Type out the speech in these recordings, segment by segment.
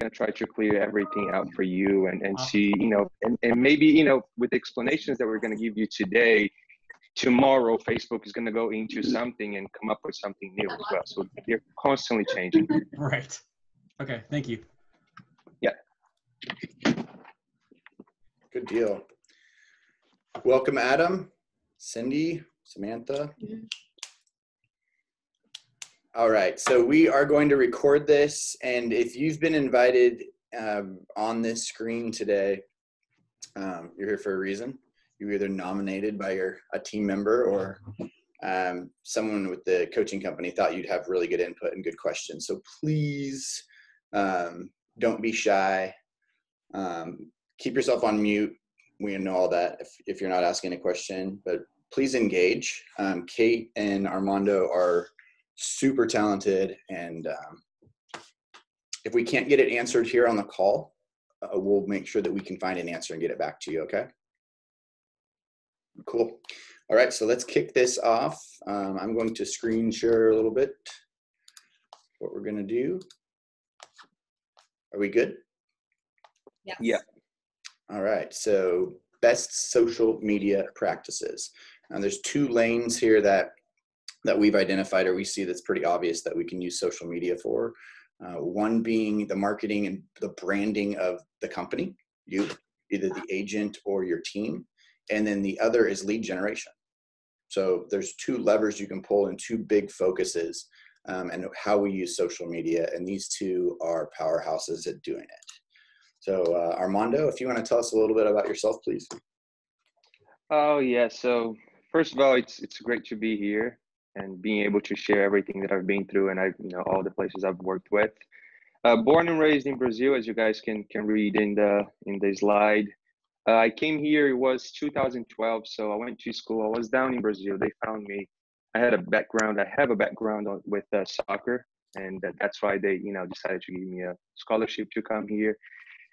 gonna try to clear everything out for you and, and see, you know, and, and maybe, you know, with the explanations that we're gonna give you today, tomorrow Facebook is gonna go into something and come up with something new as well. So they're constantly changing. Right. Okay, thank you. Yeah. Good deal. Welcome, Adam, Cindy, Samantha. Mm-hmm. All right, so we are going to record this, and if you've been invited um, on this screen today, um, you're here for a reason. You were either nominated by your a team member or um, someone with the coaching company thought you'd have really good input and good questions. So please um, don't be shy. Um, keep yourself on mute. We know all that if, if you're not asking a question, but please engage. Um, Kate and Armando are super talented and um, if we can't get it answered here on the call uh, we'll make sure that we can find an answer and get it back to you okay? Cool. All right so let's kick this off. Um, i'm going to screen share a little bit what we're going to do. Are we good? Yeah. Yeah. all right so best social media practices. Now there's two lanes here that that we've identified or we see that's pretty obvious that we can use social media for. Uh, one being the marketing and the branding of the company, you, either the agent or your team. And then the other is lead generation. So there's two levers you can pull and two big focuses um, and how we use social media. And these two are powerhouses at doing it. So uh, Armando, if you want to tell us a little bit about yourself, please. Oh yeah. So first of all, it's it's great to be here and being able to share everything that I've been through and I, you know, all the places I've worked with. Uh, born and raised in Brazil, as you guys can can read in the in the slide. Uh, I came here. It was 2012, so I went to school. I was down in Brazil. They found me. I had a background. I have a background on, with uh, soccer, and that, that's why they, you know, decided to give me a scholarship to come here.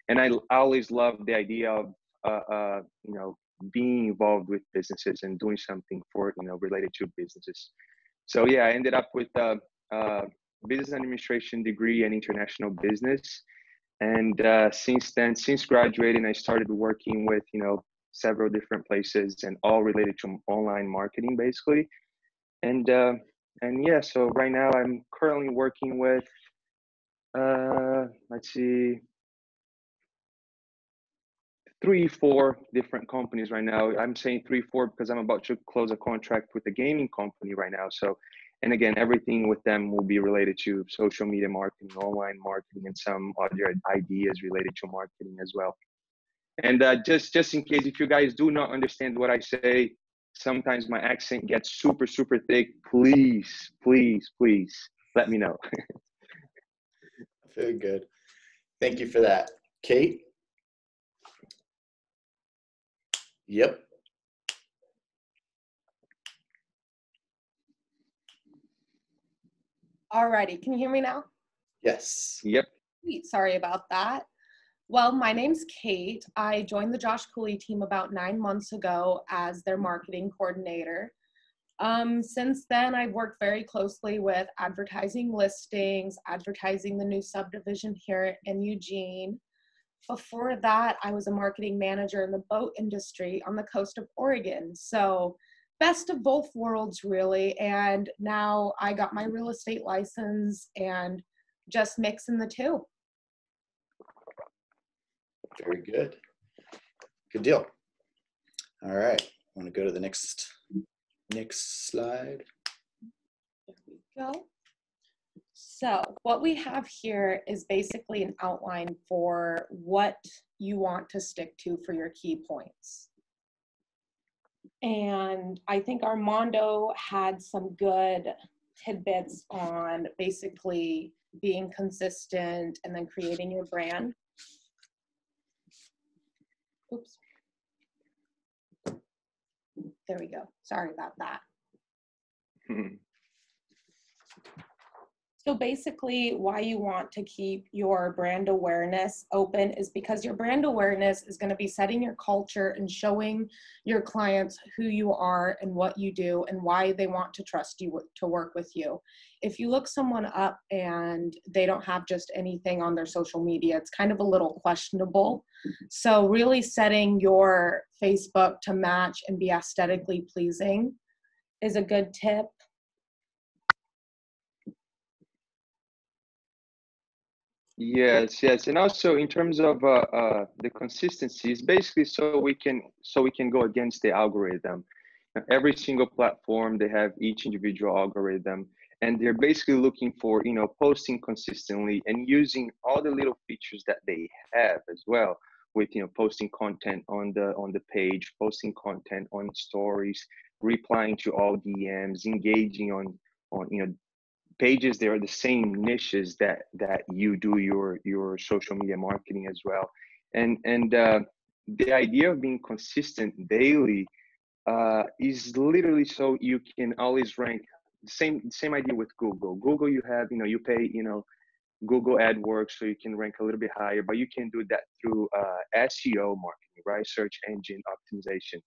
And I always loved the idea of, uh, uh, you know, being involved with businesses and doing something for you know related to businesses so yeah i ended up with a, a business administration degree and international business. And uh, since then since graduating i started working with you know several different places and all related to online marketing basically. And uh, and yeah so right now i'm currently working with uh let's see three, four different companies right now. I'm saying three, four because I'm about to close a contract with a gaming company right now. So, and again, everything with them will be related to social media marketing, online marketing, and some other ideas related to marketing as well. And uh, just just in case, if you guys do not understand what I say, sometimes my accent gets super super thick. Please, please, please let me know. Very good. Thank you for that. Kate? Yep. Alrighty, can you hear me now? Yes. yep. Sweet, sorry about that. Well, my name's Kate. I joined the Josh Cooley team about nine months ago as their marketing coordinator. Um, since then, I've worked very closely with advertising listings, advertising the new subdivision here in Eugene. Before that, I was a marketing manager in the boat industry on the coast of Oregon. So, best of both worlds, really. And now I got my real estate license and just mixing the two. Very good. Good deal. All right. I want to go to the next next slide. There we go. So what we have here is basically an outline for what you want to stick to for your key points. And I think Armando had some good tidbits on basically being consistent and then creating your brand. Oops. There we go. Sorry about that. Hmm. So basically, why you want to keep your brand awareness open is because your brand awareness is going to be setting your culture and showing your clients who you are and what you do and why they want to trust you to work with you. If you look someone up and they don't have just anything on their social media, it's kind of a little questionable. So, really setting your Facebook to match and be aesthetically pleasing is a good tip. Yes, yes, and also in terms of uh, uh, the consistency, it's basically so we can so we can go against the algorithm. Every single platform they have each individual algorithm, and they're basically looking for you know posting consistently and using all the little features that they have as well with you know posting content on the on the page, posting content on stories, replying to all DMs, engaging on on you know pages they are the same niches that that you do your your social media marketing as well. And and uh, the idea of being consistent daily uh, is literally so you can always rank same same idea with google. Google you have you know you pay you know google adwords so you can rank a little bit higher but you can do that through uh, seo marketing right? Search engine optimization.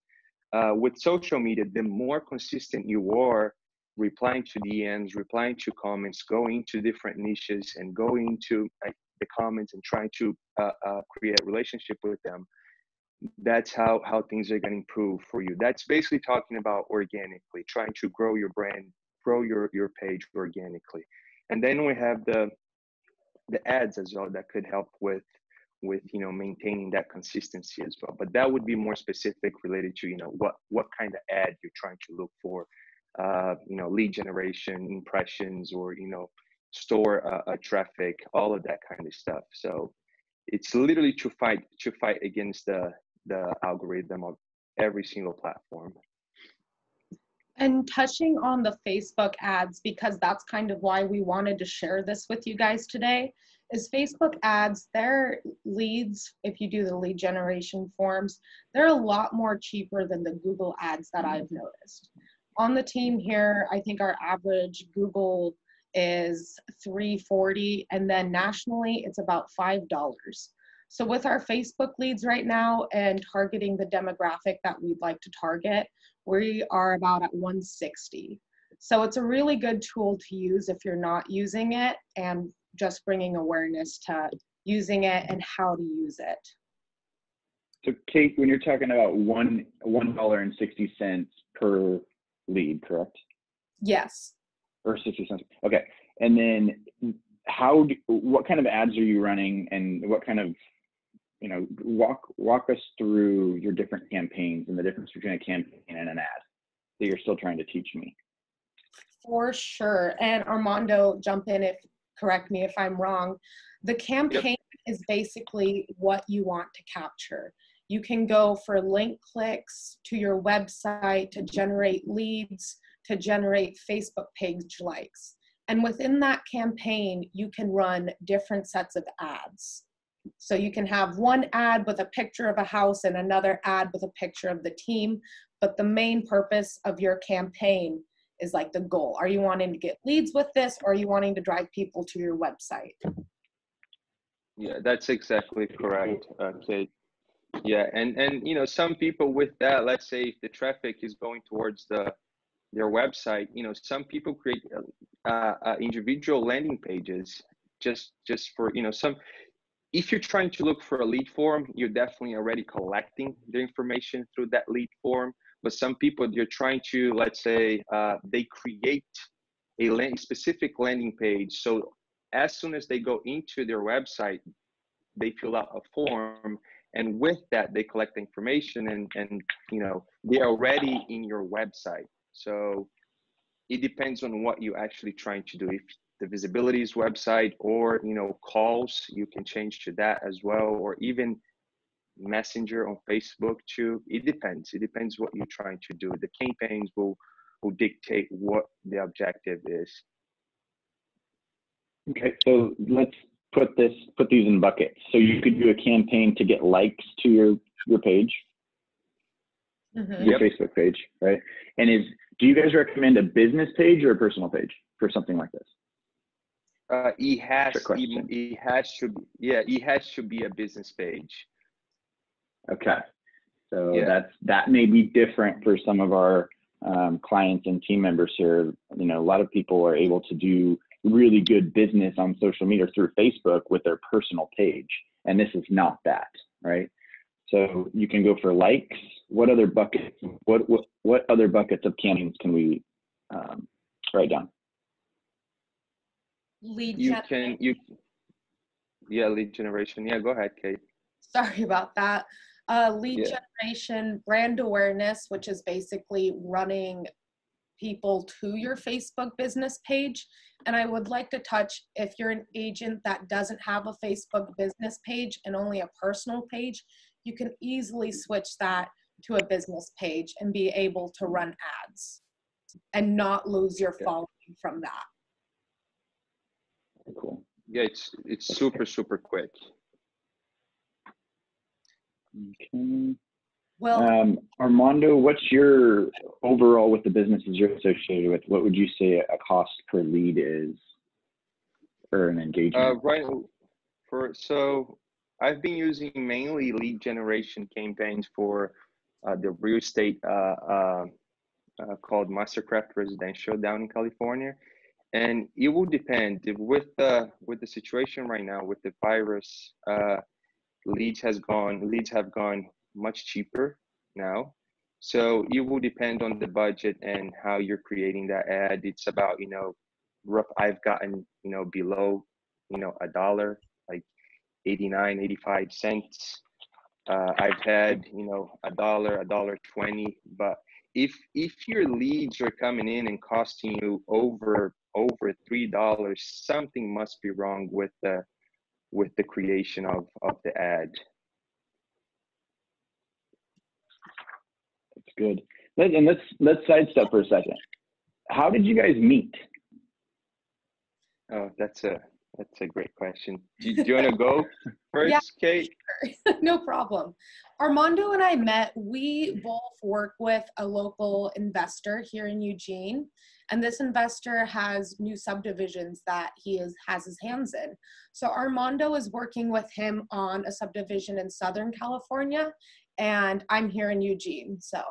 Uh, with social media the more consistent you are replying to DMs, replying to comments, going to different niches and going to the comments and trying to uh, uh, create a relationship with them. That's how how things are going to improve for you. That's basically talking about organically, trying to grow your brand, grow your your page organically, and then we have the the ads as well that could help with with you know maintaining that consistency as well but that would be more specific related to you know what what kind of ad you're trying to look for uh, you know, lead generation, impressions, or you know, store uh, traffic, all of that kind of stuff. So it's literally to fight to fight against the the algorithm of every single platform. And touching on the Facebook ads, because that's kind of why we wanted to share this with you guys today, is Facebook ads, their leads, if you do the lead generation forms, they're a lot more cheaper than the Google ads that I've noticed on the team here, I think our average Google is 340 and then nationally it's about $5. So with our Facebook leads right now and targeting the demographic that we'd like to target, we are about at 160. So it's a really good tool to use if you're not using it and just bringing awareness to using it and how to use it. So Kate, when you're talking about one one dollar and sixty cents per lead, correct? Yes. Or 60 cents. Okay. And then how, do, what kind of ads are you running and what kind of, you know, walk, walk us through your different campaigns and the difference between a campaign and an ad that you're still trying to teach me. For sure. And Armando, jump in if, correct me if I'm wrong. The campaign yep. is basically what you want to capture. You can go for link clicks to your website to generate leads, to generate Facebook page likes. And within that campaign, you can run different sets of ads. So you can have one ad with a picture of a house and another ad with a picture of the team. But the main purpose of your campaign is like the goal. Are you wanting to get leads with this or are you wanting to drive people to your website? Yeah, that's exactly correct, uh, Kate. Yeah, and and you know some people with that, let's say if the traffic is going towards the their website, you know some people create uh, uh, individual landing pages just just for you know some. If you're trying to look for a lead form, you're definitely already collecting the information through that lead form. But some people, you're trying to, let's say, uh, they create a land, specific landing page. So as soon as they go into their website, they fill out a form and with that they collect information and and you know they're already in your website. So it depends on what you're actually trying to do. If the visibility is website or you know calls you can change to that as well or even messenger on facebook too. It depends. It depends what you're trying to do. The campaigns will will dictate what the objective is. Okay so let's put this put these in buckets. So you could do a campaign to get likes to your your page, mm-hmm. your yep. Facebook page, right? And is do you guys recommend a business page or a personal page for something like this? Uh, it has, Trick question. it, it has to, be, yeah, it has to be a business page. Okay. So Yeah. that's that may be different for some of our um, clients and team members here. You know, a lot of people are able to do really good business on social media through Facebook with their personal page, and this is not that, right? So you can go for likes. What other buckets? What what what other buckets of campaigns can we um, write down? Lead You gen- can, you, yeah, lead generation. Yeah, go ahead, Kate. sorry about that. Uh, lead Yeah. generation, brand awareness, which is basically running people to your Facebook business page. And I would like to touch if you're an agent that doesn't have a Facebook business page and only a personal page, you can easily switch that to a business page and be able to run ads and not lose your Okay. following from that. Cool. Yeah, it's, it's super, super quick. Okay. Well, Um, Armando, what's your overall with the businesses you're associated with? What would you say a cost per lead is for an Uh, engagement? right. For so, I've been using mainly lead generation campaigns for uh, the real estate uh, uh, uh, called Mastercraft Residential down in California, and it will depend with the with the situation right now with the virus. Uh, leads has gone leads have gone much cheaper now. So it will depend on the budget and how you're creating that ad. It's about you know rough i've gotten you know below you know a dollar like 89 85 cents. Uh, i've had you know a dollar a dollar 20 but if if your leads are coming in and costing you over over three dollars something must be wrong with the with the creation of of the ad That's good. Let, and let's let's sidestep for a second. How did you guys meet? oh that's a that's a great question do, do you want to go first Yeah. kate no problem. Armando and I met. We both work with a local investor here in Eugene, and this investor has new subdivisions that he is has his hands in. So Armando is working with him on a subdivision in Southern California, and I'm here in Eugene. So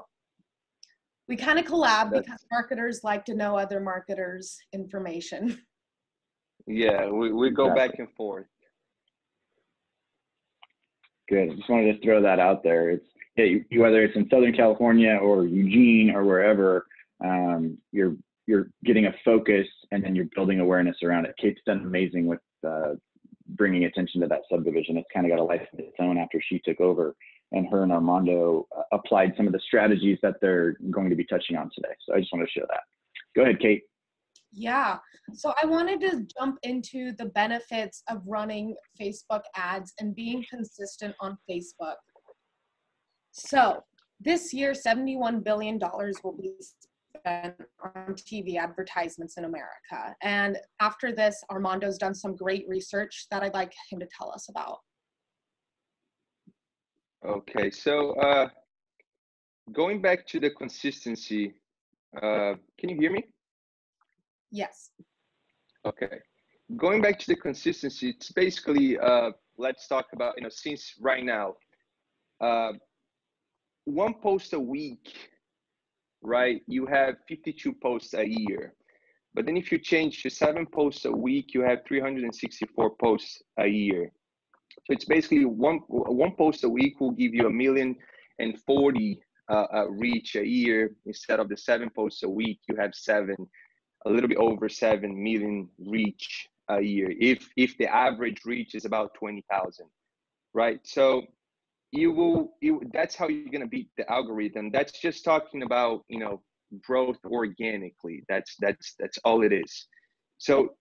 we kind of collab That's- because marketers like to know other marketers' information. yeah we, we go Exactly. back and forth Good. I just wanted to throw that out there. It's yeah, you, you- whether it's in Southern California or Eugene or wherever, um, you're you're getting a focus and then you're building awareness around it. Kate's done amazing with uh, bringing attention to that subdivision. It's kind of got a life of its own after she took over, and her and Armando uh, applied some of the strategies that they're going to be touching on today. So I just want to share that. Go ahead, Kate. Yeah. So I wanted to jump into the benefits of running Facebook ads and being consistent on Facebook. So this year, $71 billion will be spent on TV advertisements in America. And after this, Armando's done some great research that I'd like him to tell us about. Okay so uh going back to the consistency uh can you hear me Yes. Okay. Going back to the consistency, it's basically uh, let's talk about you know since right now, uh, one post a week, right? You have 52 posts a year, but then if you change to seven posts a week, you have 364 posts a year. So it's basically one one post a week will give you a million and forty uh, uh, reach a year. Instead of the seven posts a week. You have seven a little bit over 7 million reach a year. If if the average reach is about 20,000 right? So you will you that's how you're going to beat the algorithm. That's just talking about you know growth organically. That's that's that's all it is. So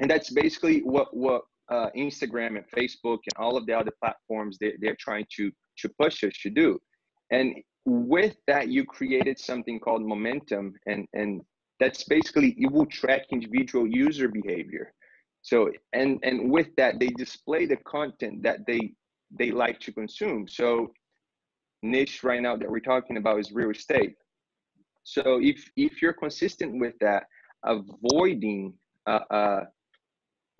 and that's basically what what uh, instagram and facebook and all of the other platforms they, they're trying to to push us to do. And with that you created something called momentum and and that's basically it will track individual user behavior. So and and with that they display the content that they they like to consume. So niche right now that we're talking about is real estate. So if if you're consistent with that avoiding uh, uh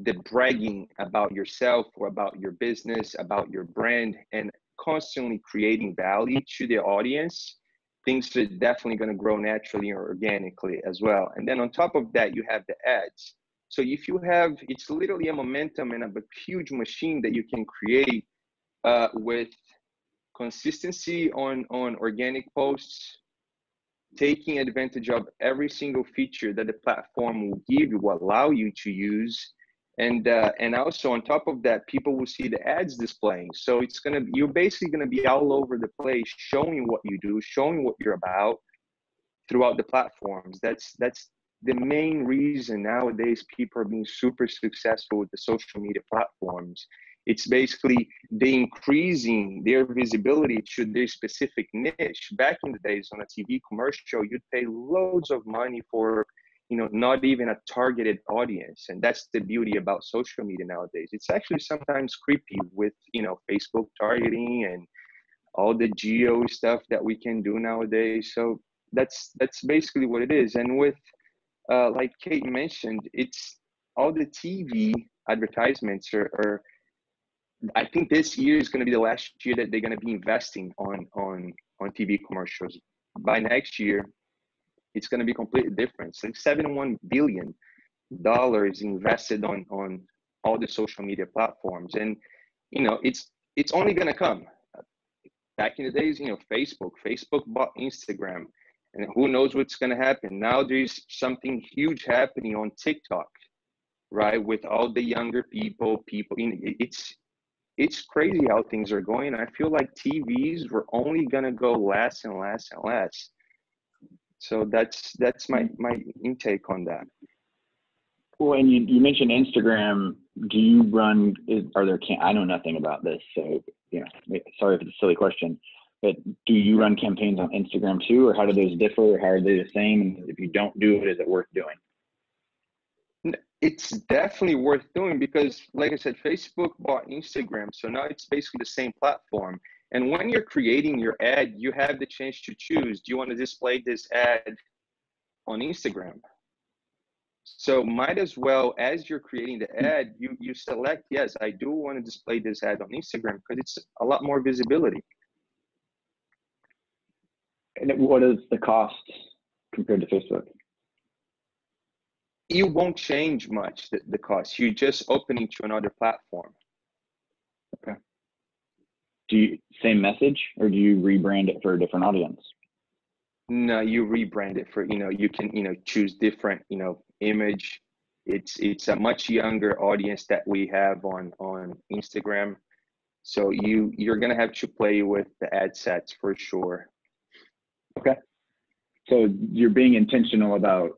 the bragging about yourself or about your business, about your brand, and constantly creating value to the audience, things are definitely going to grow naturally or organically as well. And then on top of that, you have the ads. So if you have, it's literally a momentum and a huge machine that you can create uh, with consistency on on organic posts, taking advantage of every single feature that the platform will give you, will allow you to use, and uh, and also on top of that, people will see the ads displaying. So it's gonna you're basically gonna be all over the place, showing what you do, showing what you're about throughout the platforms. That's that's the main reason nowadays people are being super successful with the social media platforms it's basically they increasing their visibility to their specific niche back in the days on a tv commercial you'd pay loads of money for you know not even a targeted audience and that's the beauty about social media nowadays. It's actually sometimes creepy with you know facebook targeting and all the geo stuff that we can do nowadays. So that's that's basically what it is. And with uh, like Kate mentioned, it's all the TV advertisements are, are I think this year is going to be the last year that they're going to be investing on on on TV commercials. By next year, it's going to be completely different. Like 71 billion dollars invested on on all the social media platforms, and you know it's it's only going to come. Back in the days, you know, Facebook, Facebook bought Instagram and who knows what's going to happen now there's something huge happening on tiktok right with all the younger people people you know, it's it's crazy how things are going i feel like tvs were only going to go less and less and less so that's that's my mm-hmm. my intake on that well and you, you mentioned instagram do you run is, are there can i know nothing about this so you know sorry if it's a silly question but do you run campaigns on Instagram too, or how do those differ? Or how are they the same? And if you don't do it, is it worth doing? It's definitely worth doing because, like I said, Facebook bought Instagram, so now it's basically the same platform. And when you're creating your ad, you have the chance to choose: do you want to display this ad on Instagram? So might as well, as you're creating the hmm. ad, you you select yes, I do want to display this ad on Instagram because it's a lot more visibility. And what is the cost compared to Facebook? You won't change much the, the cost. You're just opening to another platform. Do you same message or do you rebrand it for a different audience? No, you rebrand it for you know you can you know choose different you know image. It's it's a much younger audience that we have on on Instagram, so you you're gonna have to play with the ad sets for sure. Okay. So you're being intentional about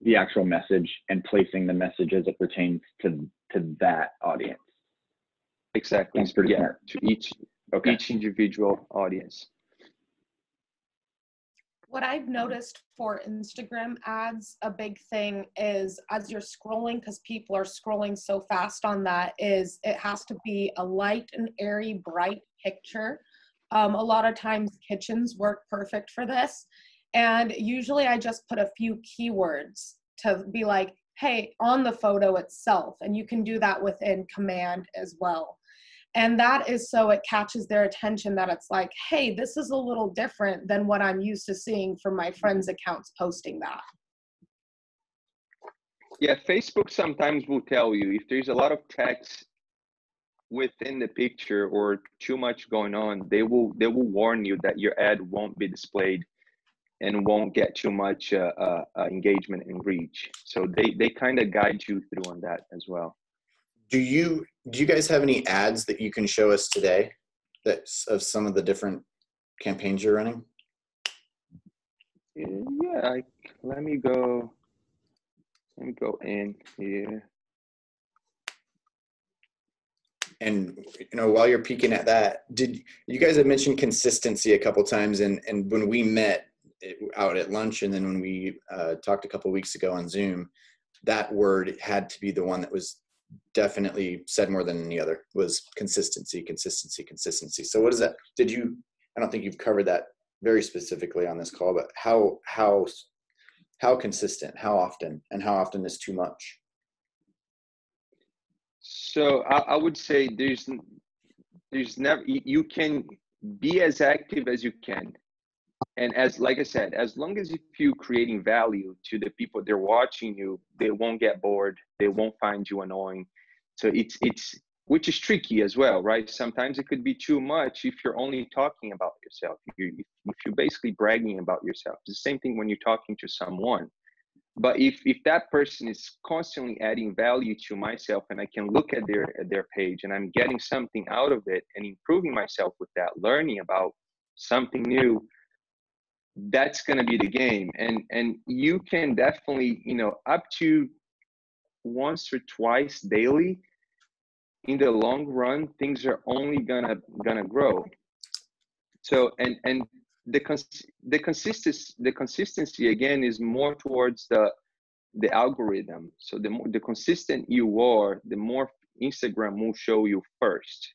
the actual message and placing the message as it pertains to to that audience. Exactly. That's pretty yeah, smart. to each Okay. each individual audience. What I've noticed for Instagram ads, a big thing is as you're scrolling, because people are scrolling so fast on that, is it has to be a light and airy, bright picture. Um, a lot of times kitchens work perfect for this. And usually I just put a few keywords to be like, hey, on the photo itself. And you can do that within Canva as well. And that is so it catches their attention that it's like, hey, this is a little different than what I'm used to seeing from my friends' accounts posting that. Yeah, Facebook sometimes will tell you if there's a lot of text within the picture or too much going on, they will they will warn you that your ad won't be displayed and won't get too much uh, uh, uh, engagement and reach. So they they kind of guide you through on that as well. Do you do you guys have any ads that you can show us today that's of some of the different campaigns you're running? Yeah, I, let me go. Let me go in here. And you know, while you're peeking at that, did you guys have mentioned consistency a couple times? And and when we met out at lunch, and then when we uh, talked a couple weeks ago on Zoom, that word had to be the one that was definitely said more than any other was consistency, consistency, consistency. So what is that? Did you? I don't think you've covered that very specifically on this call, but how how how consistent, how often, and how often is too much? So I, I would say there's there's never you can be as active as you can and as like i said as long as if you creating value to the people they're watching you they won't get bored they won't find you annoying. So it's it's which is tricky as well right? Sometimes it could be too much if you're only talking about yourself. You if you're basically bragging about yourself. It's the same thing when you're talking to someone. But if if that person is constantly adding value to myself and i can look at their at their page and i'm getting something out of it and improving myself with that learning about something new that's going to be the game and and you can definitely you know up to once or twice daily in the long run things are only gonna gonna grow so and and the cons- the consistency the consistency again is more towards the the algorithm. So the more the consistent you are, the more Instagram will show you first.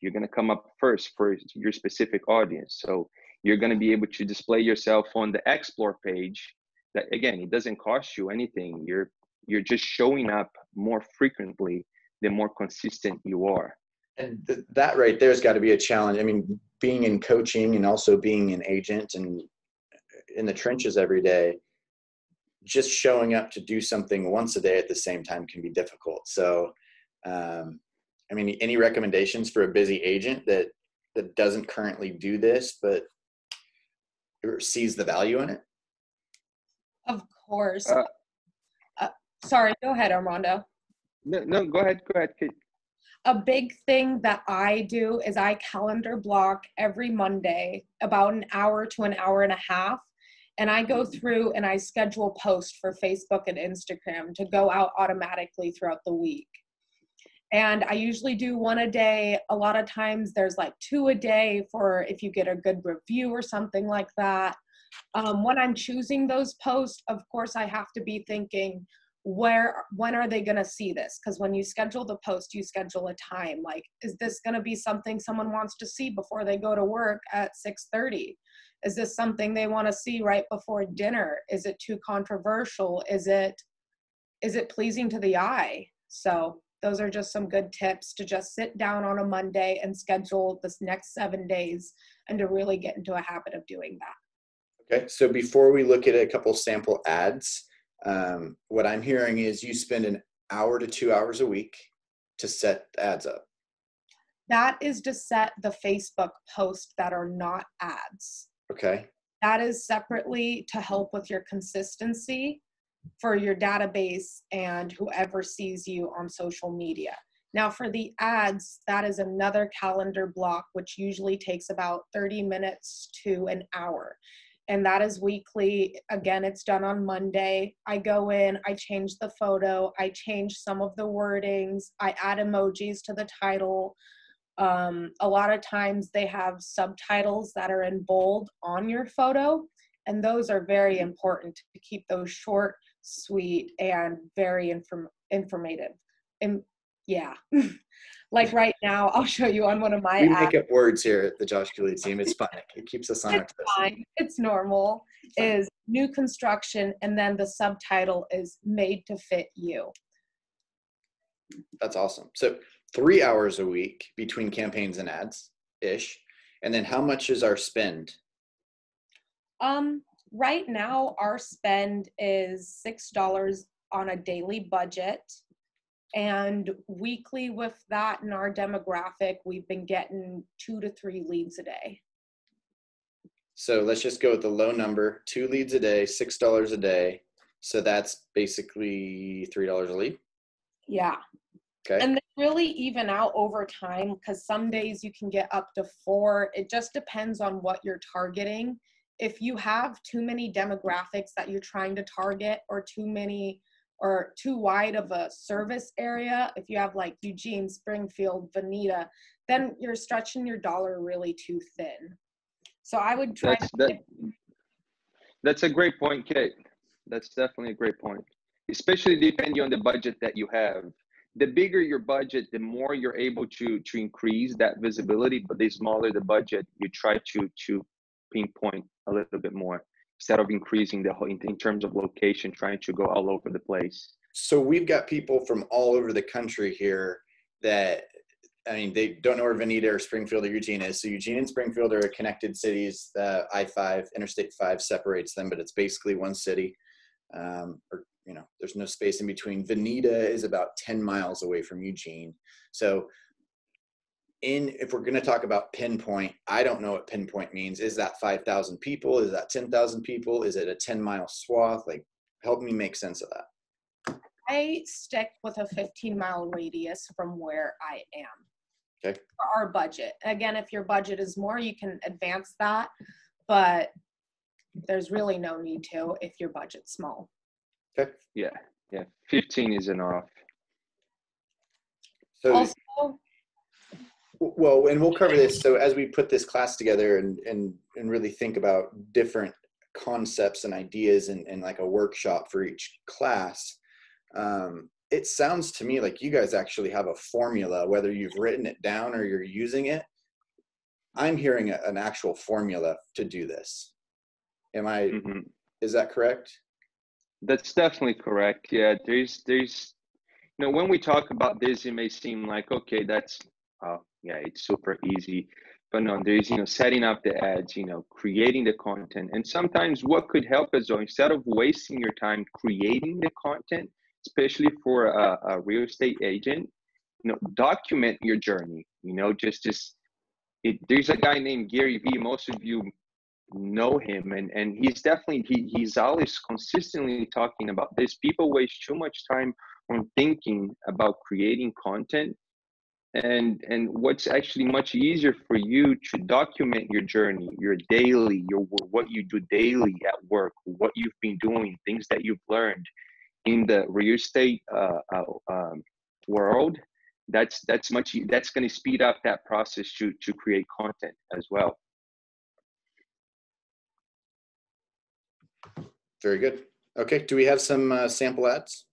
You're gonna come up first for your specific audience. So you're gonna be able to display yourself on the explore page. That again, it doesn't cost you anything. You're you're just showing up more frequently the more consistent you are and th- that right there has got to be a challenge i mean being in coaching and also being an agent and in the trenches every day just showing up to do something once a day at the same time can be difficult so um, i mean any recommendations for a busy agent that that doesn't currently do this but sees the value in it of course uh, uh, sorry go ahead armando no no go ahead go ahead Kate a big thing that I do is I calendar block every Monday about an hour to an hour and a half. And I go through and I schedule posts for Facebook and Instagram to go out automatically throughout the week. And I usually do one a day. A lot of times there's like two a day for if you get a good review or something like that. Um, when I'm choosing those posts, of course, I have to be thinking, where when are they going to see this? Because when you schedule the post you schedule a time. Like is this going to be something someone wants to see before they go to work at 6:30 is this something they want to see right before dinner? Is it too controversial? Is it is it pleasing to the eye? So those are just some good tips to just sit down on a monday and schedule this next 7 days and to really get into a habit of doing that okay so before we look at a couple sample ads um, what I'm hearing is you spend an hour to two hours a week to set ads up. That is to set the Facebook posts that are not ads. Okay. That is separately to help with your consistency for your database and whoever sees you on social media. Now, for the ads, that is another calendar block, which usually takes about 30 minutes to an hour and that is weekly. Again, it's done on Monday. I go in, I change the photo, I change some of the wordings, I add emojis to the title. Um, a lot of times they have subtitles that are in bold on your photo, and those are very important to keep those short, sweet, and very inform- informative. And yeah. like right now, I'll show you on one of my we apps. make up words here at the Josh Cooley team. It's fun. It keeps us on it's fine. It's normal. Is new construction, and then the subtitle is made to fit you. That's awesome. So three hours a week between campaigns and ads ish, and then how much is our spend? Um, right now our spend is six dollars on a daily budget and weekly with that in our demographic, we've been getting two to three leads a day. So let's just go with the low number two leads a day, $6 a day. So that's basically $3 a lead. Yeah. Okay. And they really even out over time because some days you can get up to four. It just depends on what you're targeting. If you have too many demographics that you're trying to target or too many or too wide of a service area, if you have like Eugene, Springfield, Veneta, then you're stretching your dollar really too thin. So I would try. That's, that, that's a great point, Kate. That's definitely a great point, especially depending on the budget that you have. The bigger your budget, the more you're able to to increase that visibility. But the smaller the budget, you try to to pinpoint a little bit more instead of increasing the whole in, in terms of location, trying to go all over the place. So we've got people from all over the country here. that I mean, they don't know where Veneta or Springfield or Eugene is. So Eugene and Springfield are connected cities. Uh, I-5, Interstate 5 separates them, but it's basically one city. Um, or, you know, there's no space in between. Veneta is about 10 miles away from Eugene. So in, if we're going to talk about pinpoint, I don't know what pinpoint means. Is that 5,000 people? Is that 10,000 people? Is it a 10 mile swath? Like, help me make sense of that. I stick with a 15 mile radius from where I am. Okay. For our budget. Again, if your budget is more, you can advance that, but there's really no need to if your budget's small. Okay. Yeah, yeah. 15 is enough. So, Also, well, and we'll cover this. So as we put this class together and and and really think about different concepts and ideas and, and like a workshop for each class, um, it sounds to me like you guys actually have a formula, whether you've written it down or you're using it. I'm hearing a, an actual formula to do this. Am I? Mhm. Is that correct? That's definitely correct. Yeah, there's there's you know when we talk about this, it may seem like okay, that's uh yeah, it's super easy. But no, there's you know setting up the ads, you know, creating the content, and sometimes what could help us though, instead of wasting your time creating the content, especially for a, a real estate agent, you know, document your journey. You know, just just it. There's a guy named Gary Vee. Most of you know him and and he's definitely he, he's always consistently talking about this people waste too much time on thinking about creating content and and what's actually much easier for you to document your journey your daily your what you do daily at work what you've been doing things that you've learned in the real estate uh, uh, um, world that's that's much that's going to speed up that process to to create content as well Very good. Okay. Do we have some uh, sample ads?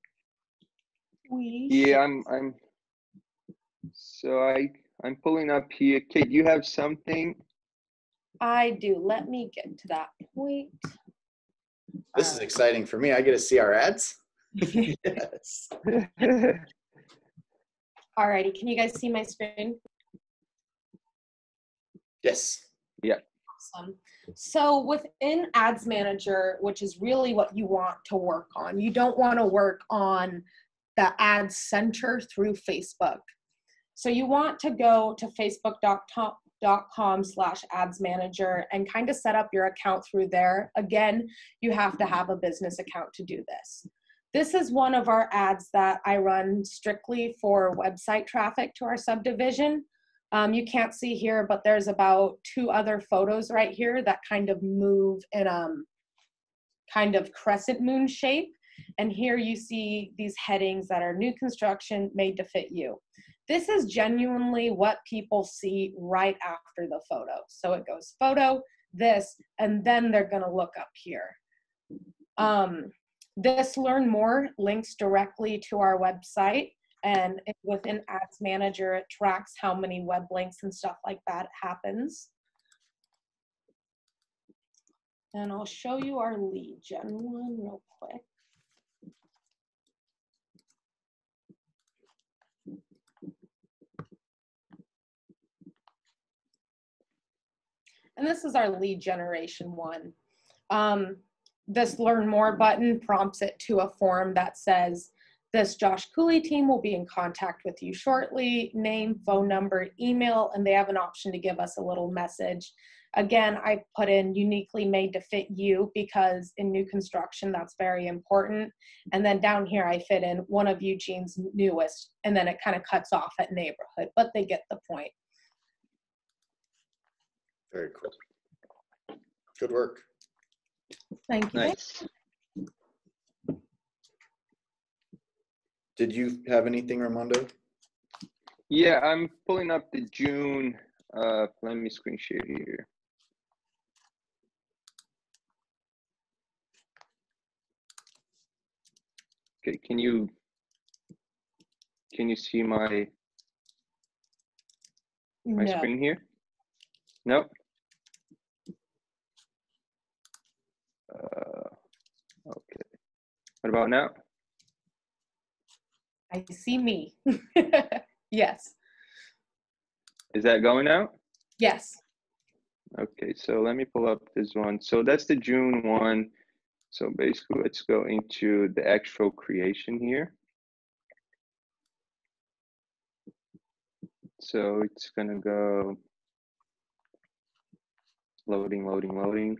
we Yeah, I'm I'm so I I'm pulling up here. Kate, you have something? I do. Let me get to that point. This is Uh, exciting for me. I get to see our ads. yes. Alrighty, can you guys see my screen? Yes. Yeah. Awesome. So within Ads Manager, which is really what you want to work on, you don't want to work on the Ads Center through Facebook. So you want to go to facebook.com slash ads manager and kind of set up your account through there. Again, you have to have a business account to do this. This is one of our ads that I run strictly for website traffic to our subdivision. Um, you can't see here, but there's about two other photos right here that kind of move in um kind of crescent moon shape. And here you see these headings that are new construction made to fit you. This is genuinely what people see right after the photo. So it goes photo, this, and then they're gonna look up here. Um, this learn more links directly to our website and within ads manager it tracks how many web links and stuff like that happens and i'll show you our lead gen one real quick and this is our lead generation one um, this learn more button prompts it to a form that says this Josh Cooley team will be in contact with you shortly. Name, phone number, email, and they have an option to give us a little message. Again, I put in uniquely made to fit you because in new construction, that's very important. And then down here, I fit in one of Eugene's newest, and then it kind of cuts off at neighborhood, but they get the point. Very cool. Good work. Thank you. nice. Did you have anything, Ramondo? Yeah, I'm pulling up the June. Uh, let me screen share here. Okay, can you can you see my my No. screen here? No. Uh, okay. What about now? I see me. Yes. Is that going out? Yes. Okay, so let me pull up this one. So that's the June one. So basically, let's go into the actual creation here. So it's gonna go loading, loading, loading.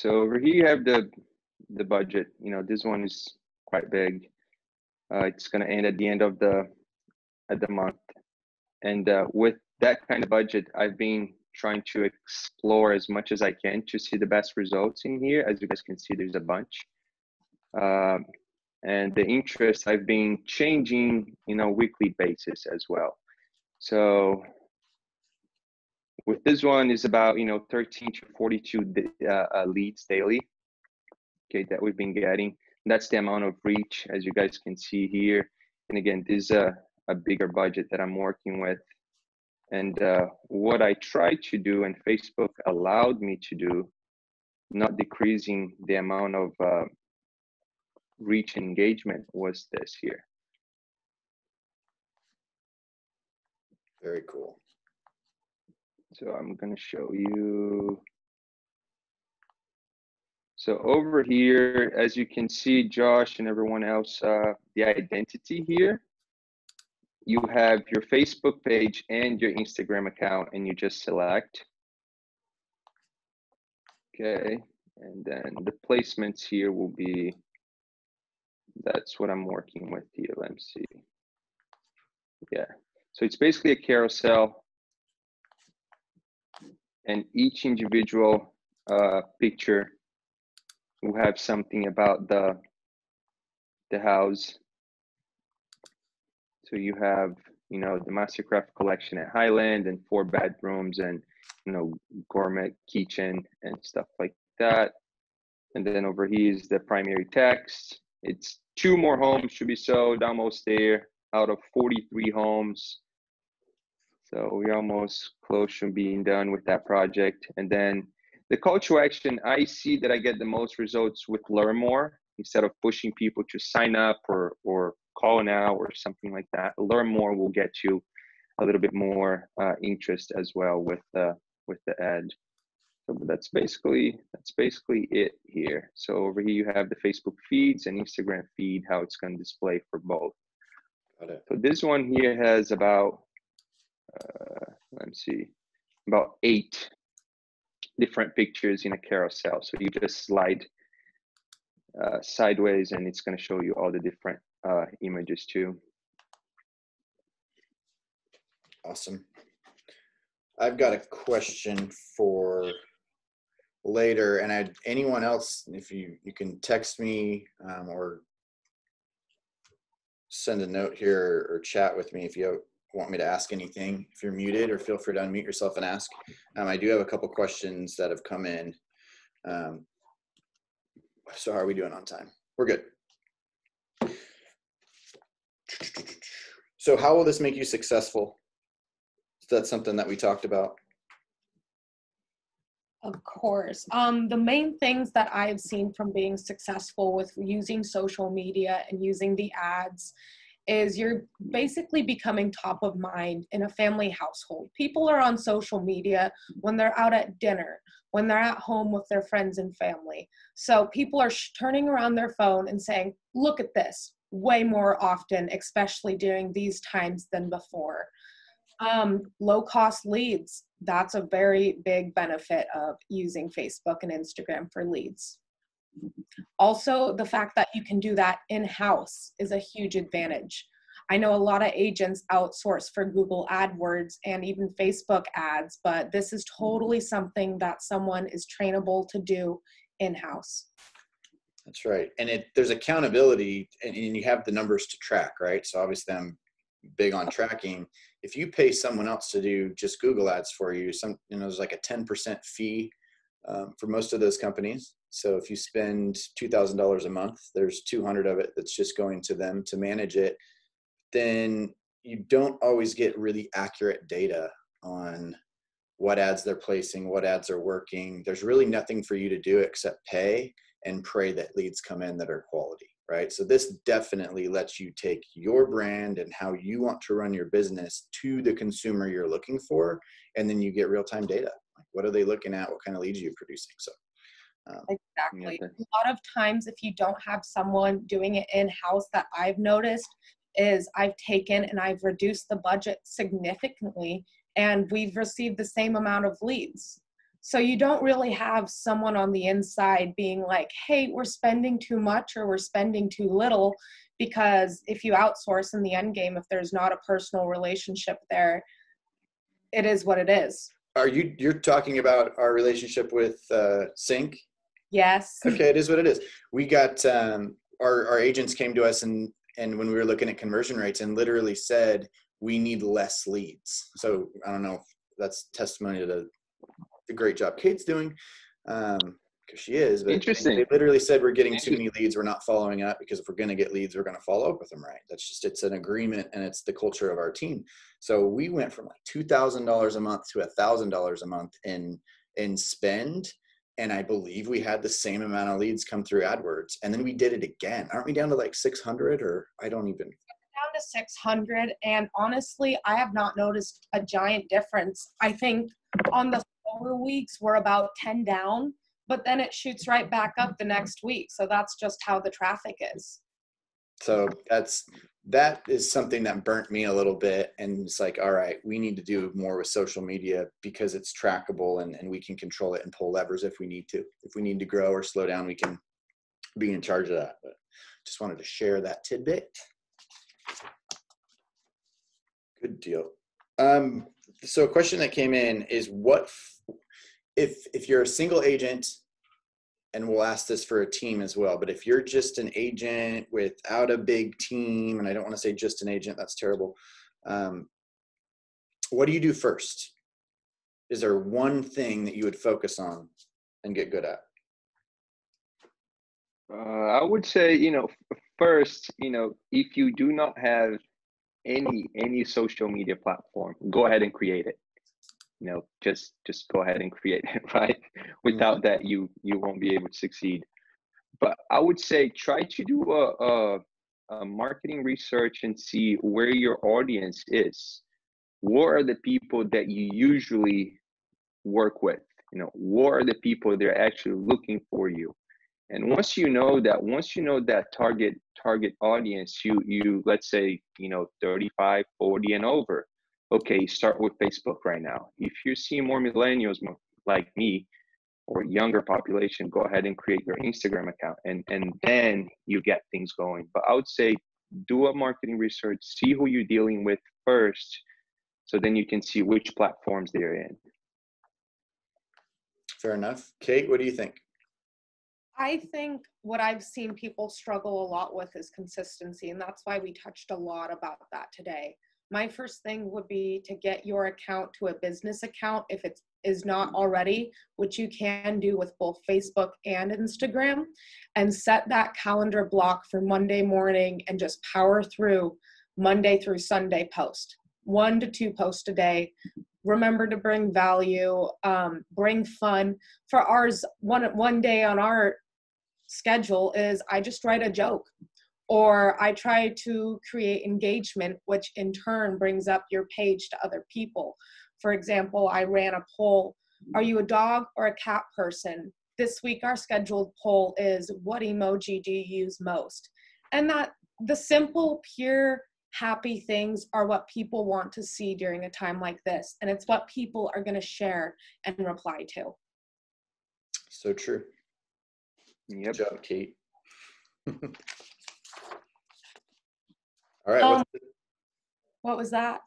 So over here you have the the budget. You know, this one is quite big. Uh, it's gonna end at the end of the at the month, and uh, with that kind of budget, I've been trying to explore as much as I can to see the best results in here. As you guys can see, there's a bunch. Um, and the interest I've been changing, in a weekly basis as well. So with this one is about, you know, 13 to 42 uh, uh, leads daily, okay, that we've been getting. That's the amount of reach, as you guys can see here. And again, this is a, a bigger budget that I'm working with. And uh, what I tried to do, and Facebook allowed me to do, not decreasing the amount of uh, reach engagement was this here. Very cool. So I'm going to show you. So over here, as you can see, Josh and everyone else, uh, the identity here, you have your Facebook page and your Instagram account, and you just select. Okay, and then the placements here will be that's what I'm working with here. Let me see. Yeah. So it's basically a carousel and each individual uh, picture will have something about the the house. So you have, you know, the Mastercraft collection at Highland and four bedrooms and, you know, gourmet kitchen and stuff like that. And then over here is the primary text. It's two more homes should be sold almost there out of 43 homes. So we're almost close to being done with that project. And then the call to action, I see that I get the most results with learn more instead of pushing people to sign up or, or call now or something like that. Learn more will get you a little bit more uh, interest as well with the with the ad. So that's basically that's basically it here. So over here you have the Facebook feeds and Instagram feed, how it's going to display for both. So this one here has about uh, let me see, about eight different pictures in a carousel. So you just slide uh, sideways and it's going to show you all the different uh, images too. Awesome. I've got a question for later, and I anyone else, if you you can text me um, or send a note here or chat with me if you want me to ask anything. If you're muted, or feel free to unmute yourself and ask. Um, I do have a couple questions that have come in. Um, so how are we doing on time? We're good. So how will this make you successful? Is that something that we talked about? Of course. Um, the main things that I've seen from being successful with using social media and using the ads is you're basically becoming top of mind in a family household. People are on social media when they're out at dinner, when they're at home with their friends and family. So people are sh- turning around their phone and saying, Look at this, way more often, especially during these times than before. Um, low cost leads, that's a very big benefit of using Facebook and Instagram for leads. Also, the fact that you can do that in house is a huge advantage. I know a lot of agents outsource for Google AdWords and even Facebook ads, but this is totally something that someone is trainable to do in house. That's right. And it there's accountability and, and you have the numbers to track, right? So obviously I'm big on tracking. If you pay someone else to do just Google ads for you, some you know, there's like a 10% fee um, for most of those companies. So if you spend $2,000 a month, there's 200 of it that's just going to them to manage it. Then you don't always get really accurate data on what ads they're placing, what ads are working. There's really nothing for you to do except pay and pray that leads come in that are quality right so this definitely lets you take your brand and how you want to run your business to the consumer you're looking for and then you get real-time data like what are they looking at what kind of leads are you producing so um, Exactly. A lot of times, if you don't have someone doing it in house, that I've noticed is I've taken and I've reduced the budget significantly, and we've received the same amount of leads. So you don't really have someone on the inside being like, hey, we're spending too much or we're spending too little. Because if you outsource in the end game, if there's not a personal relationship there, it is what it is. Are you you're talking about our relationship with uh, sync? Yes. okay it is what it is. We got um, our, our agents came to us and and when we were looking at conversion rates and literally said we need less leads. So i don't know if that's testimony to the, the great job kate's doing. Um because she is but Interesting. they literally said we're getting too many leads we're not following up because if we're going to get leads we're going to follow up with them right that's just it's an agreement and it's the culture of our team so we went from like $2000 a month to a $1000 a month in in spend and I believe we had the same amount of leads come through AdWords. And then we did it again. Aren't we down to like 600 or I don't even? down to 600 and honestly i have not noticed a giant difference i think on the slower weeks we're about 10 down but then it shoots right back up the next week so that's just how the traffic is So that's that is something that burnt me a little bit. And it's like, all right, we need to do more with social media because it's trackable and, and we can control it and pull levers if we need to. If we need to grow or slow down, we can be in charge of that. But just wanted to share that tidbit. Good deal. Um, so a question that came in is what if if you're a single agent and we'll ask this for a team as well but if you're just an agent without a big team and i don't want to say just an agent that's terrible um, what do you do first is there one thing that you would focus on and get good at Uh, I would say, you know, first, you know, if you do not have any any social media platform, go ahead and create it. You know, just just go ahead and create it, right? Mm-hmm. Without that, you you won't be able to succeed. But I would say try to do a, a, a marketing research and see where your audience is. What are the people that you usually work with? You know, what are the people that are actually looking for you? and once you know that once you know that target target audience you you let's say you know 35 40 and over okay start with facebook right now. If you see more millennials like me or younger population go ahead and create your instagram account and and then you get things going. But i would say do a marketing research see who you're dealing with first so then you can see which platforms they're in. Fair enough. Kate what do you think? I think what I've seen people struggle a lot with is consistency, and that's why we touched a lot about that today. My first thing would be to get your account to a business account if it is not already, which you can do with both Facebook and Instagram, and set that calendar block for Monday morning and just power through Monday through Sunday post. One to two posts a day. Remember to bring value, um, bring fun. For ours, one one day on our schedule is I just write a joke or I try to create engagement, which in turn brings up your page to other people. For example, I ran a poll Are you a dog or a cat person? This week, our scheduled poll is What emoji do you use most? And that the simple, pure, happy things are what people want to see during a time like this. And it's what people are going to share and reply to. so true yep good job kate all right Um, the- What was that?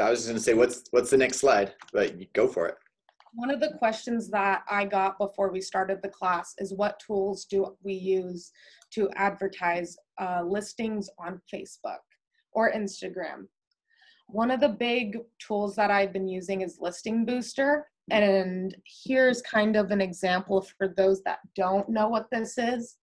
i was just going to say what's what's the next slide but you go for it One of the questions that I got before we started the class is what tools do we use to advertise uh, listings on Facebook or Instagram? One of the big tools that I've been using is Listing Booster. And here's kind of an example for those that don't know what this is.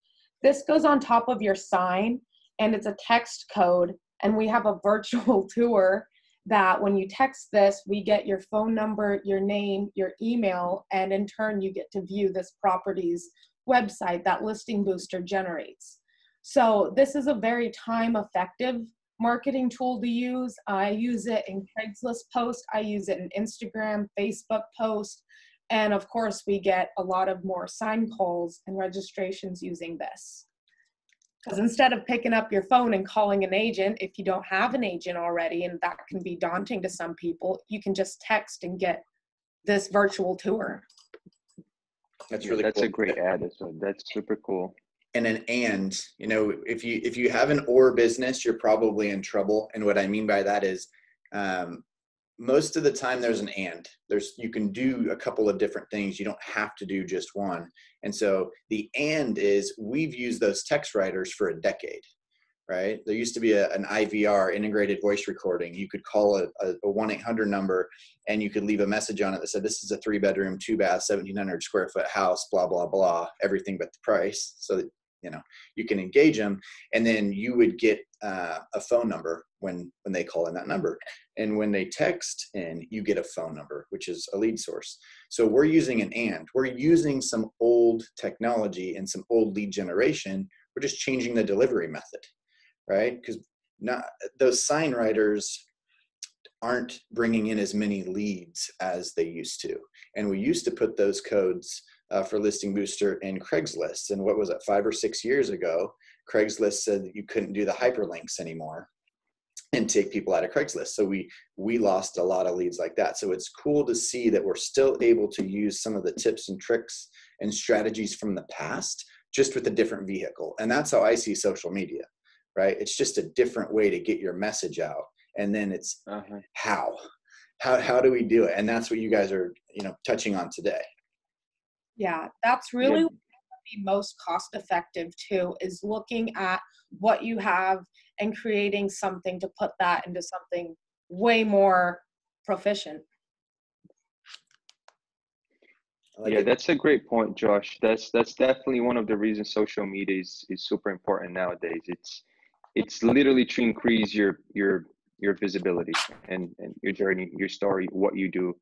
This goes on top of your sign and it's a text code. And we have a virtual tour that when you text this, we get your phone number, your name, your email, and in turn, you get to view this property's website that Listing Booster generates. So this is a very time effective marketing tool to use. I use it in Craigslist post, I use it in Instagram, Facebook post, and of course we get a lot of more sign calls and registrations using this. Because instead of picking up your phone and calling an agent, if you don't have an agent already, and that can be daunting to some people, you can just text and get this virtual tour. That's Yeah, really that's cool. a great ad. So that's super cool. and an and you know if you if you have an or business you're probably in trouble and what i mean by that is um, most of the time there's an and. There's you can do a couple of different things. You don't have to do just one. And so the and is we've used those text writers for a decade right? There used to be a, an ivr integrated voice recording. You could call a, a, a 1-800 number and you could leave a message on it that said this is a three bedroom two bath 1700 square foot house blah blah blah everything but the price. So that you know you can engage them and then you would get uh, a phone number when when they call in that number. And when they text in you get a phone number which is a lead source. So we're using an and. We're using some old technology and some old lead generation. We're just changing the delivery method right? Because not those sign writers aren't bringing in as many leads as they used to. And we used to put those codes uh, for Listing Booster in Craigslist. And what was it, five or six years ago, Craigslist said that you couldn't do the hyperlinks anymore and take people out of Craigslist. So we we lost a lot of leads like that. So it's cool to see that we're still able to use some of the tips and tricks and strategies from the past, just with a different vehicle. And that's how I see social media, right? It's just a different way to get your message out. And then it's Uh-huh. how, how how do we do it? And that's what you guys are, you know, touching on today. Yeah, that's really be most cost effective too is looking at what you have and creating something to put that into something way more proficient. Like yeah, it. that's a great point, Josh. That's that's definitely one of the reasons social media is, is super important nowadays. It's it's literally to increase your your your visibility and, and your journey, your story, what you do,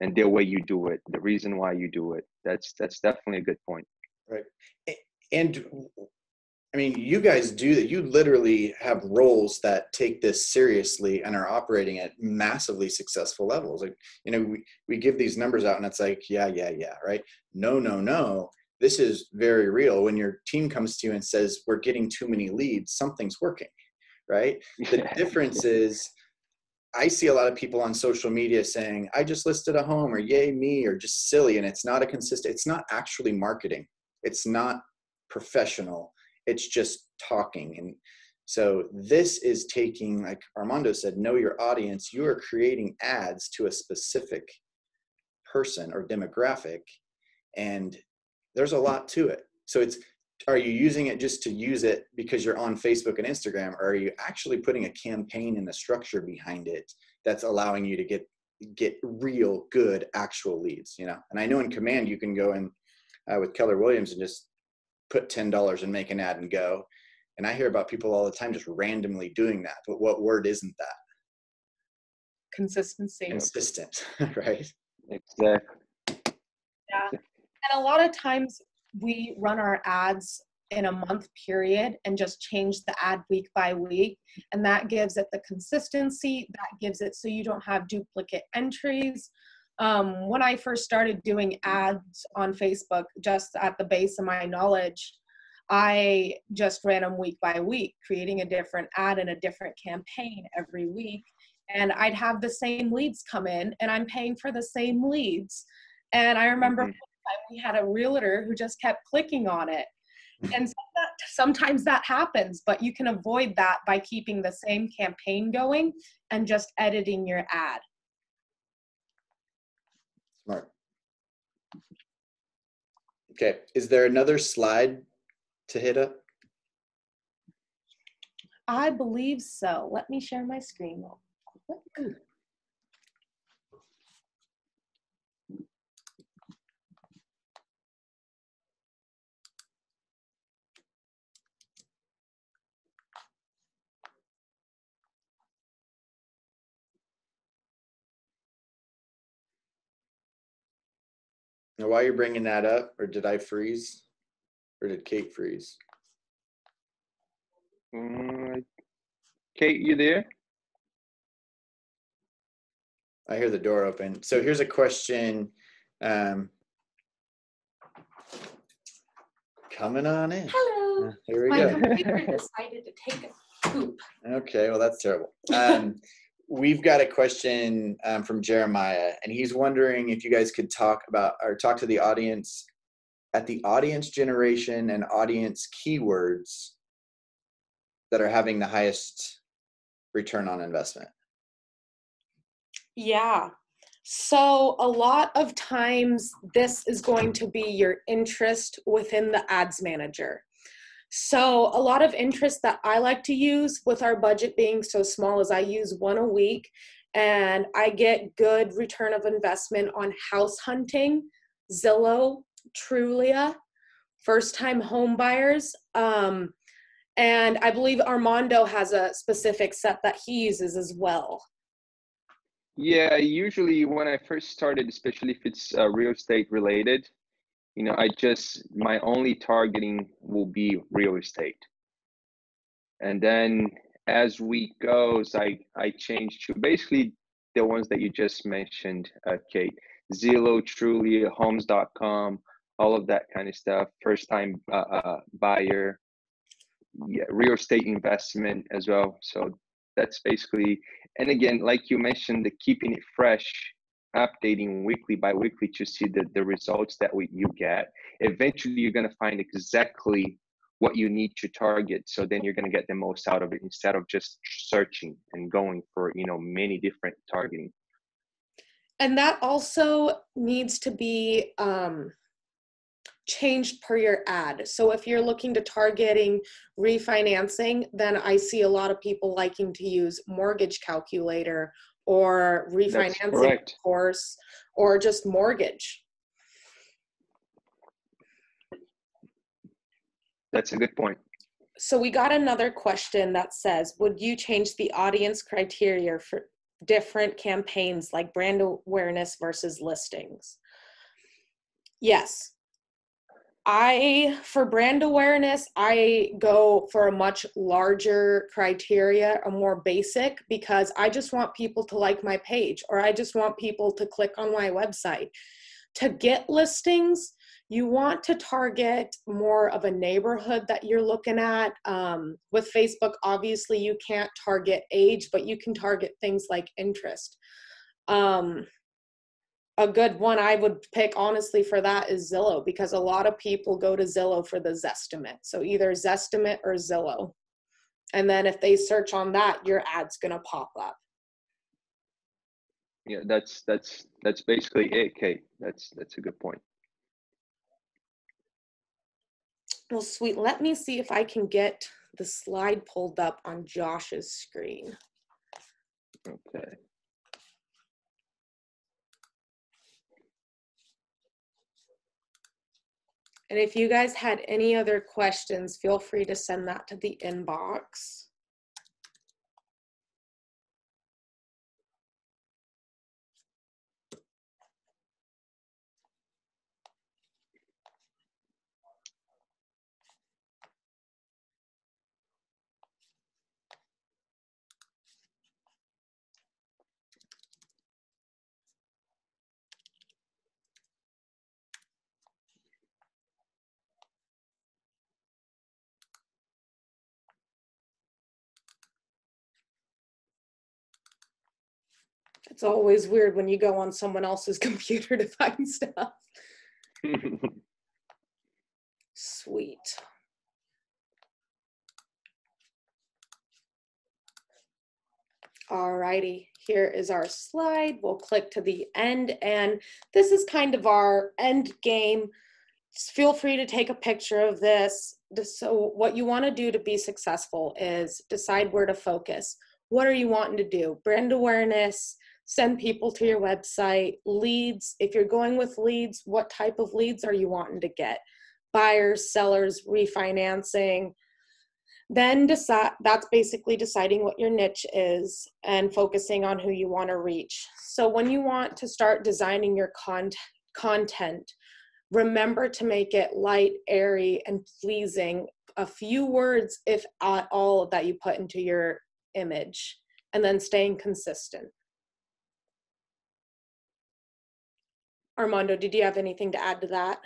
and the way you do it, the reason why you do it. That's that's definitely a good point. Right, and I mean, you guys do that. You literally have roles that take this seriously and are operating at massively successful levels. Like, you know, we, we give these numbers out and it's like, yeah, yeah, yeah, right? No, no, no. This is very real. When your team comes to you and says, we're getting too many leads, something's working, right? The difference is, I see a lot of people on social media saying, I just listed a home or yay me or just silly. And it's not a consistent, it's not actually marketing. It's not professional. It's just talking. And so this is taking, like Armando said, know your audience. You are creating ads to a specific person or demographic. And there's a lot to it. So it's, are you using it just to use it because you're on Facebook and Instagram, or are you actually putting a campaign and a structure behind it that's allowing you to get get real good actual leads? You know, and I know in Command you can go in uh, with Keller Williams and just put ten dollars and make an ad and go. And I hear about people all the time just randomly doing that. But what word isn't that? Consistency. Consistent, right? exactly. Yeah. And a lot of times we run our ads in a month period and just change the ad week by week. And that gives it the consistency, that gives it so you don't have duplicate entries. Um, when I first started doing ads on Facebook, just at the base of my knowledge, I just ran them week by week, creating a different ad and a different campaign every week. And I'd have the same leads come in, and I'm paying for the same leads. And I remember Mhm. time we had a realtor who just kept clicking on it. Mm-hmm. And sometimes that happens, but you can avoid that by keeping the same campaign going and just editing your ad. Smart. Okay, is there another slide to hit up? I believe so. Let me share my screen real quick. Now, while you're bringing that up, or did I freeze? Or did Kate freeze? Uh, Kate, you there? I hear the door open. So here's a question. Um, coming on in. Hello. Here we My go. computer decided to take a poop. Okay, well, that's terrible. Um, we've got a question um, from Jeremiah, and he's wondering if you guys could talk about or talk to the audience at the audience generation and audience keywords that are having the highest return on investment. Yeah. So a lot of times this is going to be your interest within the ads manager. So a lot of interest that I like to use with our budget being so small is I use one a week and I get good return of investment on house hunting, Zillow, Trulia, first time home buyers. Um, and I believe Armando has a specific set that he uses as well. Yeah, usually when I first started, especially if it's uh, real estate related, you know, I just my only targeting will be real estate. And then as week goes, I I change to basically the ones that you just mentioned, uh, Kate, Zillow, Trulia, Homes.com, all of that kind of stuff. First time uh, uh, buyer, yeah, real estate investment as well. So that's basically and again like you mentioned the keeping it fresh updating weekly by weekly to see the, the results that we, you get eventually you're going to find exactly what you need to target so then you're going to get the most out of it instead of just searching and going for you know many different targeting and that also needs to be um, changed per your ad. So if you're looking to targeting refinancing, then I see a lot of people liking to use mortgage calculator or refinancing course or just mortgage. that's a good point So we got another question that says, would you change the audience criteria for different campaigns like brand awareness versus listings? Yes. I, for brand awareness, I go for a much larger criteria, a more basic, because I just want people to like my page or I just want people to click on my website. To get listings, you want to target more of a neighborhood that you're looking at. Um, with Facebook, obviously, you can't target age, but you can target things like interest. Um, a good one I would pick honestly for that is Zillow because a lot of people go to Zillow for the Zestimate. So either Zestimate or Zillow. And then if they search on that, your ad's going to pop up. yeah that's that's that's basically it kate that's that's a good point Well, sweet. Let me see if I can get the slide pulled up on Josh's screen. okay And if you guys had any other questions, feel free to send that to the inbox. It's always weird when you go on someone else's computer to find stuff. Sweet. Alrighty, here is our slide. We'll click to the end and this is kind of our end game. Just feel free to take a picture of this. So what you wanna do to be successful is decide where to focus. What are you wanting to do? Brand awareness, send people to your website, leads. If you're going with leads, what type of leads are you wanting to get? Buyers, sellers, refinancing. Then decide that's basically deciding what your niche is and focusing on who you want to reach. So when you want to start designing your con- content, remember to make it light, airy, and pleasing. A few words, if at all, that you put into your image, and then staying consistent. Armando, did you have anything to add to that?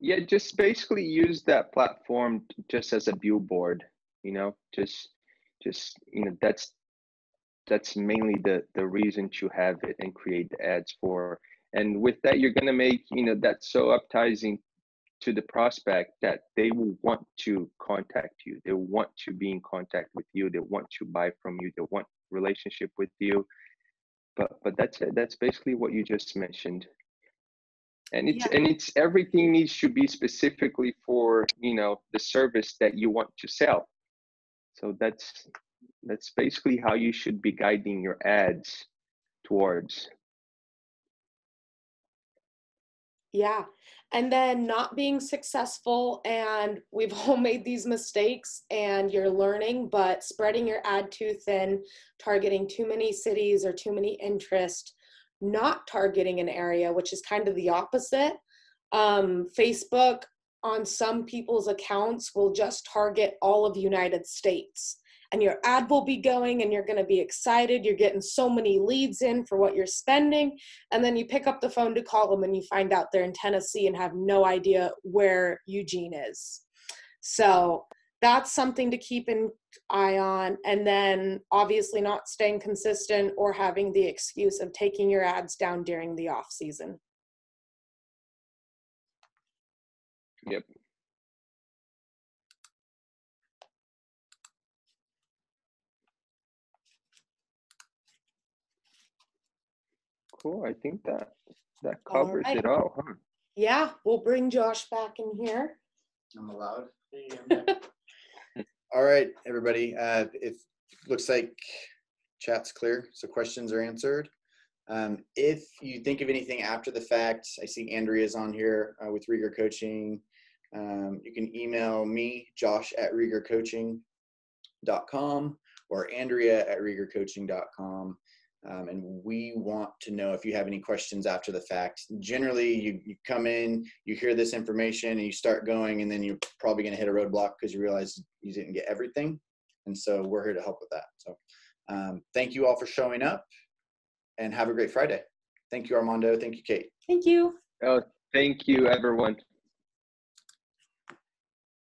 Yeah, just basically use that platform just as a billboard, you know, just just you know that's that's mainly the the reason to have it and create the ads for. And with that, you're gonna make you know that so appetizing to the prospect that they will want to contact you. They want to be in contact with you. They want to buy from you. They want relationship with you. But but that's it. That's basically what you just mentioned and it's Yeah. and it's everything needs to be specifically for you know the service that you want to sell so that's that's basically how you should be guiding your ads towards Yeah. And then not being successful, and we've all made these mistakes and you're learning, but spreading your ad too thin, targeting too many cities or too many interest, not targeting an area, which is kind of the opposite. Um, Facebook on some people's accounts will just target all of United States. And your ad will be going, and you're going to be excited. You're getting so many leads in for what you're spending and then you pick up the phone to call them and you find out they're in Tennessee and have no idea where Eugene is. So that's something to keep an eye on. And then obviously not staying consistent or having the excuse of taking your ads down during the off season. yep cool i think that that covers right. it all huh Yeah, we'll bring Josh back in here. I'm allowed. All right, everybody. Uh, looks like chat's clear, so questions are answered. Um, if you think of anything after the fact, I see Andrea's on here uh, with Reger Coaching. Um, you can email me, Josh at RegerCoaching.com or Andrea at RegerCoaching.com. Um, and we want to know if you have any questions after the fact. Generally, you, you come in, you hear this information, and you start going, and then you're probably going to hit a roadblock because you realize you didn't get everything. And so we're here to help with that. So um, thank you all for showing up, and have a great Friday. Thank you, Armando. Thank you, Kate. Thank you. oh thank you everyone